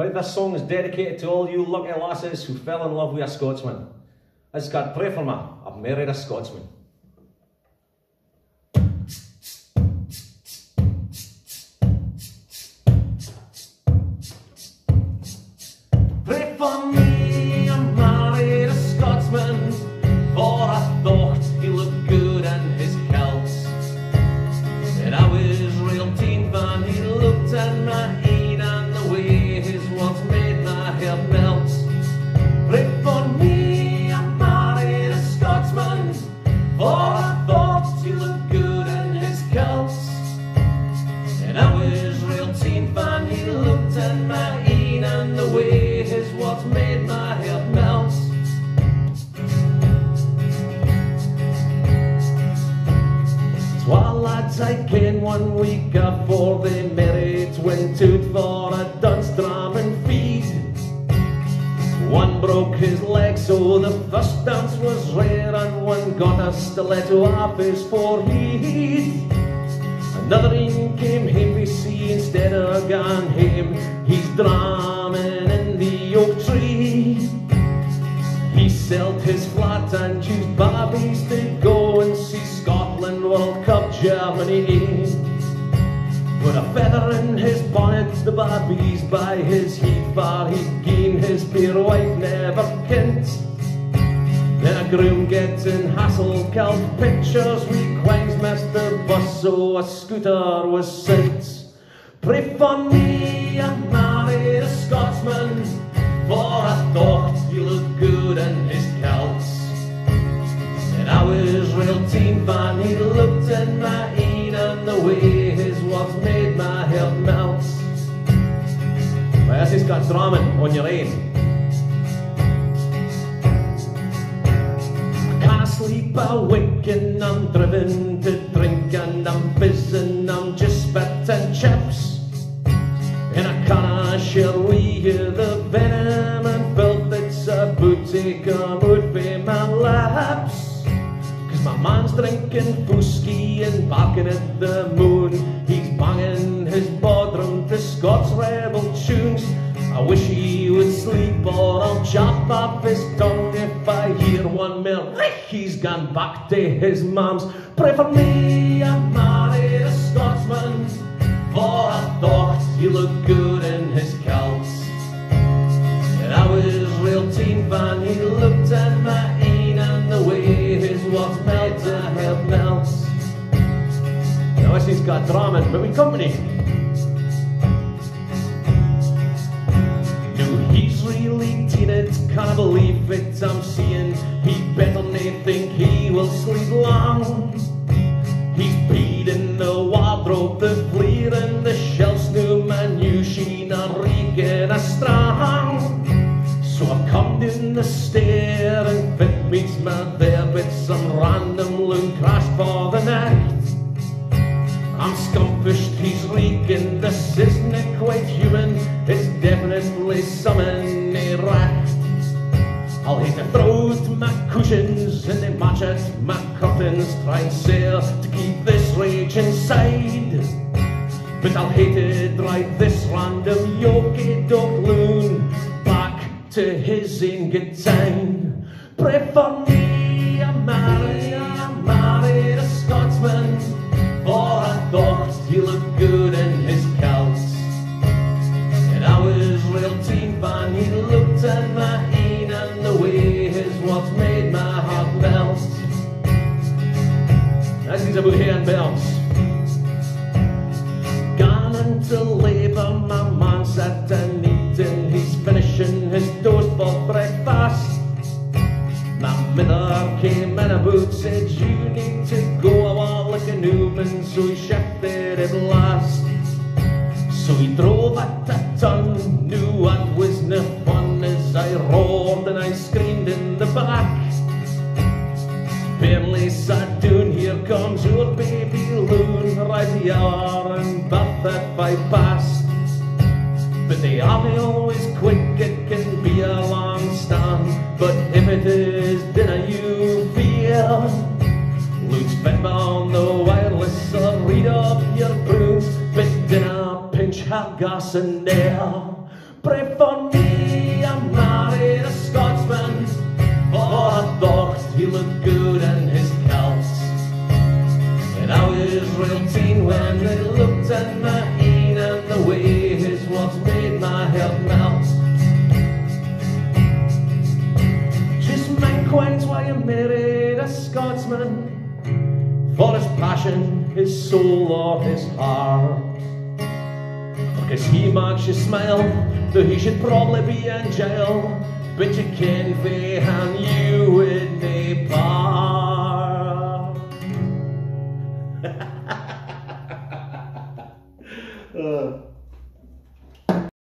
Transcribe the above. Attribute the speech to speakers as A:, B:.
A: Right, this song is dedicated to all you lucky lasses who fell in love with a Scotsman. This got pray for me, I've married a Scotsman. Pray for me, lads I ken one week afore they married went out for a dance drum and feed. One broke his leg so the first dance was rare and one got a stiletto off his forehead. Another in came him we see instead of gone him. He's drumming Put a feather in his bonnet, the bawbees by his heat far he'd gain his poor wife never kent. Then a groom gets in hassle, killed pictures we quines missed the bus, so a scooter was sent. Pray for me, I married a Scotsman, for I thought this has got drumming on your ain. I can't sleep awake and I'm driven to drink and I'm fizzing, I'm just spitting chips. And I can't share with the venom and filth that's about to come out my lips. Cause my man's drinking whiskey and barking at the moon. He's banging his boddram to Scots rebel tunes. I wish he would sleep or I'll chop off his tongue if I hear one more. He's gone back to his mum's. Pray for me, I'm married a Scotsman. For I thought he looked good in his kilts. And I was real teen when he looked in my een and the way his words made my hair melt. Now this he's got drama, but we company. Teen it, can't believe it I'm seeing. He bet on not think he will sleep long. He's beating the wardrobe, the fleer and the shells, new minutiae, not reeking a strong. So I've come down the stair and fit meets me there with some random loon crash for the night. I'm scumfished, and they match at my curtains, try and sail to keep this rage inside. But I'll hate to drive this random yoke dog loon back to his good time. Pray for me, I'm married, I'm married a Scotsman, for I thought he looked good in his kilts. And I was real teen when he looked at my 1970 handbells. Gone into labor, my man sat and eating. He's finishing his toast for breakfast. My mother came in about, said, You need to go. I want like a Newman, so he shifted at last. Bath at past. But the army always quick, it can be a long stand. But if it is dinner you fear, Luke's on the wireless, so read up your brews. But dinner, pinch her gas and. Looked my een and the way his words made my heart melt. Just mind quite why you married a Scotsman for his passion, his soul, or his heart. Cause he makes you smile, though he should probably be in jail. But you can not and you.